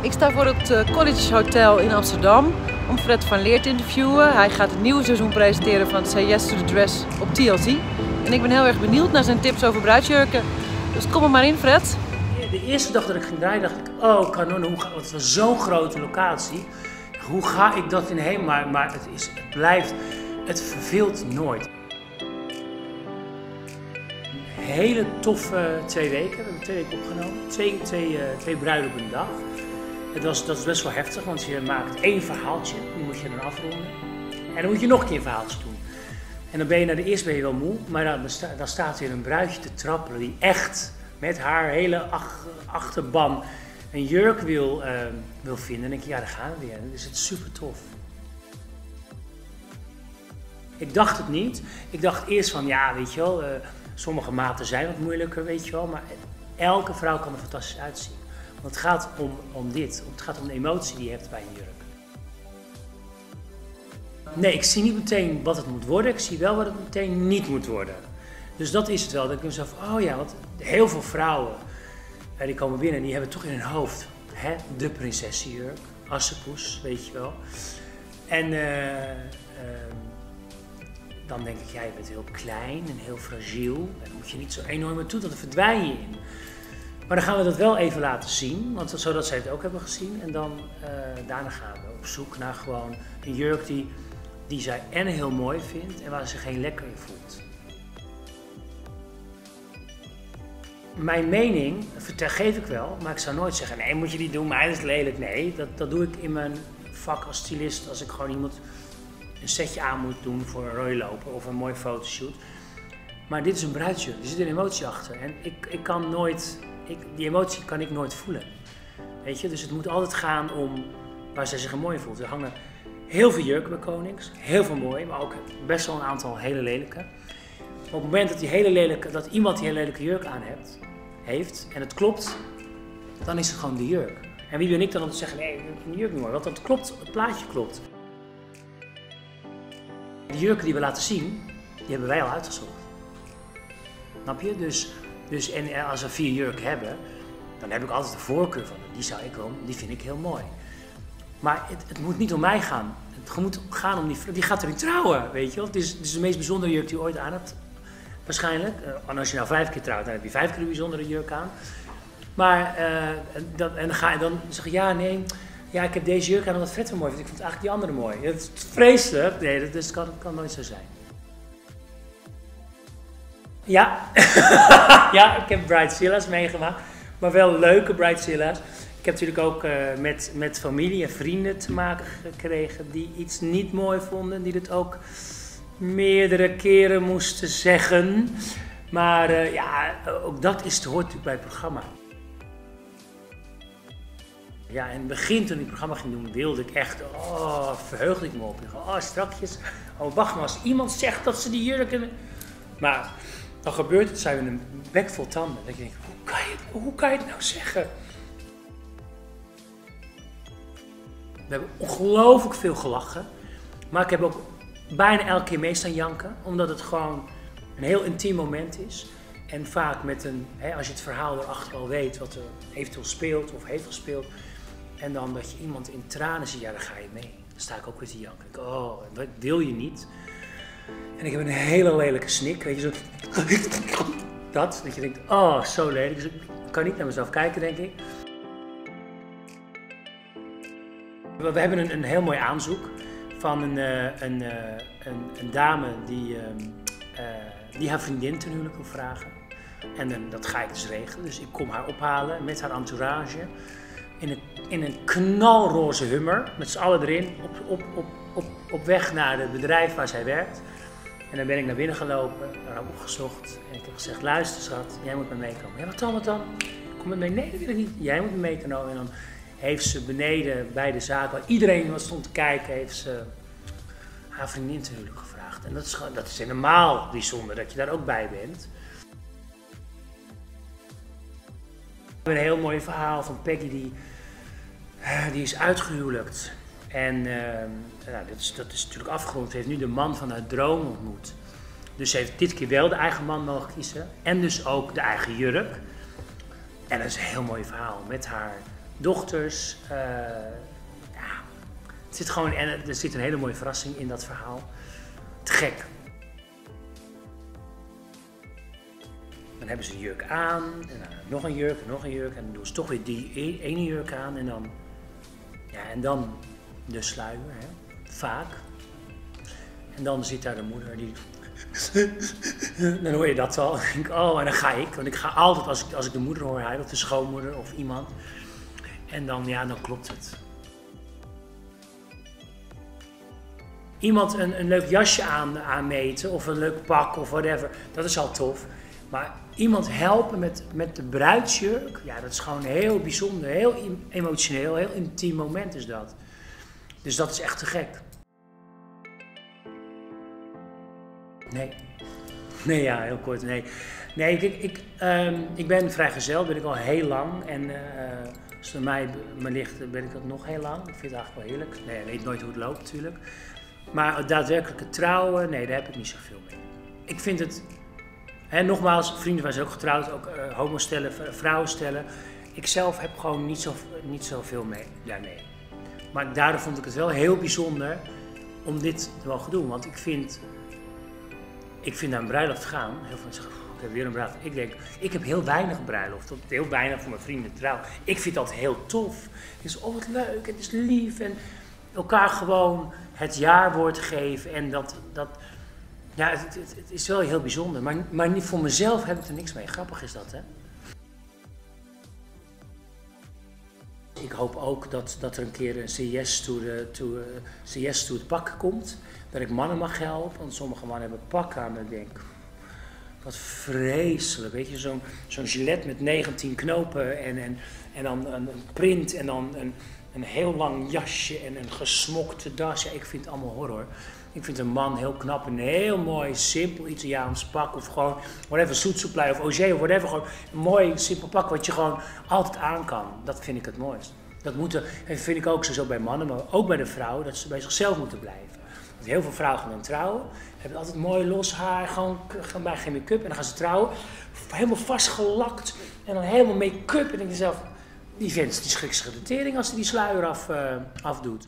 Ik sta voor het eh, College Hotel in Amsterdam om Fred van Leer te interviewen. Hij gaat het nieuwe seizoen presenteren van Say Yes to the Dress op TLC. En ik ben heel erg benieuwd naar zijn tips over bruidsjurken. Dus kom er maar in, Fred. De eerste dag dat ik ging draaien dacht ik, oh kanon, hoe ga, zo'n grote locatie. Hoe ga ik dat in heen? Maar, maar het, is, het blijft, het verveelt nooit. Hele toffe twee weken, we hebben twee weken opgenomen. Twee, twee, uh, twee bruiden op een dag. Het was, dat is best wel heftig, want je maakt één verhaaltje, die moet je dan afronden. En dan moet je nog een keer een verhaaltje doen. En dan ben je naar de eerste ben je wel moe, maar dan, dan staat weer een bruidje te trappelen die echt met haar hele ach, achterban een jurk wil, uh, wil vinden. En je, ja, daar gaan we weer. Dan is het super tof. Ik dacht het niet. Ik dacht eerst van, ja, weet je wel, uh, sommige maten zijn wat moeilijker, weet je wel. Maar elke vrouw kan er fantastisch uitzien. Want het gaat om, om dit. Het gaat om de emotie die je hebt bij een jurk. Nee, ik zie niet meteen wat het moet worden. Ik zie wel wat het meteen niet moet worden. Dus dat is het wel. Dat ik mezelf, oh ja, want heel veel vrouwen die komen binnen en die hebben toch in hun hoofd hè, de prinsessenjurk, Assepoes, weet je wel. En uh, uh, dan denk ik, jij bent heel klein en heel fragiel. En dan moet je niet zo enorm naartoe, dan verdwijn je in. Maar dan gaan we dat wel even laten zien, want zodat zij het ook hebben gezien. En dan uh, daarna gaan we op zoek naar gewoon een jurk die, die zij en heel mooi vindt en waar ze geen lekker in voelt. Mijn mening geef ik wel, maar ik zou nooit zeggen: nee, moet je die doen, hij is lelijk. Nee, dat, dat doe ik in mijn vak als stylist als ik gewoon iemand een setje aan moet doen voor een rode lopen of een mooie fotoshoot. Maar dit is een bruidsje, er zit een emotie achter. En ik, ik kan nooit, die emotie kan ik nooit voelen. Weet je, dus het moet altijd gaan om waar zij zich mooi voelt. Er hangen heel veel jurken bij Konings, heel veel mooi, maar ook best wel een aantal hele lelijke. op het moment dat, die hele lelijke, dat iemand die hele lelijke jurk aan hebt, heeft en het klopt, dan is het gewoon de jurk. En wie ben ik dan om te zeggen, nee, de jurk niet mooi, want dat klopt, het plaatje klopt. De jurken die we laten zien, die hebben wij al uitgezocht. Snap je? Dus, dus en als we vier jurken hebben, dan heb ik altijd de voorkeur van, die zou ik wel, die vind ik heel mooi. Maar het, het moet niet om mij gaan. Het moet gaan om die die gaat erin trouwen, weet je wel. Het is, de meest bijzondere jurk die je ooit aan hebt waarschijnlijk. En als je nou vijf keer trouwt, dan heb je vijf keer een bijzondere jurk aan. Maar, dat, en dan ga je dan zeggen, ja, nee, ja, ik heb deze jurk aan omdat Fred wel mooi vindt. Ik vond eigenlijk die andere mooi. Het is vreselijk. Nee, dat, dus kan, kan nooit zo zijn. Ja, ja ik heb Brightsilla's meegemaakt. Maar wel leuke Brightsilla's. Ik heb natuurlijk ook uh, met, met familie en vrienden te maken gekregen die iets niet mooi vonden. Die het ook meerdere keren moesten zeggen. Maar uh, ja, ook dat is, hoort natuurlijk bij het programma. Ja, in het begin toen ik het programma ging doen, wilde ik echt, oh, verheugde ik me op. Oh, strakjes. Oh, wacht maar, als iemand zegt dat ze die jurken... Maar dan gebeurt het, zijn we een bek vol tanden. Dat je denkt, hoe kan je, hoe kan je het nou zeggen? We hebben ongelooflijk veel gelachen. Maar ik heb ook bijna elke keer mee staan janken, omdat het gewoon een heel intiem moment is. En vaak met een, hè, als je het verhaal erachter al weet wat er eventueel speelt of heeft gespeeld. En dan dat je iemand in tranen ziet, ja dan ga je mee. Dan sta ik ook weer te janken. Oh, dat wil je niet. En ik heb een hele lelijke snik, weet je, zo. Dat, dat je denkt, oh, zo lelijk. Dus ik kan niet naar mezelf kijken, denk ik. We hebben een, een heel mooi aanzoek van een, een, uh, een, een, dame die, uh, die haar vriendin ten huwelijk wil vragen. En dat ga ik dus regelen. Dus ik kom haar ophalen met haar entourage in een, in een knalroze hummer, met z'n allen erin, op, op, op, op, op weg naar het bedrijf waar zij werkt. En dan ben ik naar binnen gelopen, haar opgezocht en ik heb gezegd, luister schat, jij moet me meekomen. Ja, wat dan, wat dan? Kom met mij? Nee, wil ik niet. Jij moet me meekomen. En dan heeft ze beneden bij de zaak, waar iedereen wat stond te kijken, heeft ze haar vriendin te huwelijk gevraagd. En dat is, dat is helemaal bijzonder dat je daar ook bij bent. We hebben een heel mooi verhaal van Peggy die, die is uitgehuwelijkt. En uh, nou, dat, is, dat is natuurlijk afgerond. Ze heeft nu de man van haar droom ontmoet. Dus ze heeft dit keer wel de eigen man mogen kiezen. En dus ook de eigen jurk. En dat is een heel mooi verhaal met haar dochters. Uh, ja, het zit gewoon, en er zit een hele mooie verrassing in dat verhaal. Te gek. Dan hebben ze een jurk aan, en dan nog een jurk, nog een jurk, en dan doen ze toch weer die e-, ene jurk aan, en dan, ja, en dan de sluier, hè, vaak. En dan zit daar de moeder die. dan hoor je dat al. Denk ik, oh, en dan ga ik. Want ik ga altijd, als ik, als ik de moeder hoor, hij, of de schoonmoeder of iemand. En dan, ja, dan klopt het. Iemand een, een leuk jasje aan, aanmeten of een leuk pak of whatever, dat is al tof. Maar iemand helpen met, met de bruidsjurk, ja, dat is gewoon heel bijzonder, heel emotioneel, heel intiem moment is dat. Dus dat is echt te gek. Nee. Nee, ja, heel kort. Nee, nee ik, ik, um, ik ben vrijgezel, ben ik al heel lang. En uh, als het mij, me ligt, ben ik dat nog heel lang. Ik vind het eigenlijk wel heerlijk. Nee, je weet nooit hoe het loopt natuurlijk. Maar het daadwerkelijke trouwen, nee, daar heb ik niet zoveel mee. Ik vind het, hè, nogmaals, vrienden waren ook getrouwd, ook uh, homo stellen, vrouwen stellen. Ik zelf heb gewoon niet, zo, niet zoveel mee daarmee. Maar daardoor vond ik het wel heel bijzonder om dit te mogen doen. Want ik vind ik vind aan een bruiloft gaan, heel veel zeggen, ik heb weer een bruiloft. Ik denk, ik heb heel weinig bruiloft, heel weinig voor mijn vrienden trouw. Ik vind dat heel tof. Het is oh wat leuk, het is lief en elkaar gewoon het jaarwoord geven en dat, dat ja, het, het, het, is wel heel bijzonder. Maar, maar niet voor mezelf heb ik er niks mee. Grappig is dat, hè? Ik hoop ook dat, dat er een keer een CS toe, de, toe het pakken komt. Dat ik mannen mag helpen, want sommige mannen hebben pakken aan. En ik denk, wat vreselijk. Weet je, zo'n zo'n gilet met 19 knopen en, en, en dan een, een print en dan een, een heel lang jasje en een gesmokte das. Ja, ik vind het allemaal horror. Ik vind een man heel knap, een heel mooi, simpel Italiaans pak. Of gewoon, whatever, zoetsoeplei of Auger of whatever. Gewoon een mooi, simpel pak wat je gewoon altijd aan kan. Dat vind ik het mooist. Dat moeten, en vind ik ook zo bij mannen, maar ook bij de vrouwen, dat ze bij zichzelf moeten blijven. Want heel veel vrouwen gaan trouwen, hebben altijd mooi los haar, gewoon, gaan bij geen make-up. En dan gaan ze trouwen, helemaal vastgelakt en dan helemaal make-up. En dan denk zelf, die vent die schrikt als hij die sluier af, uh, afdoet.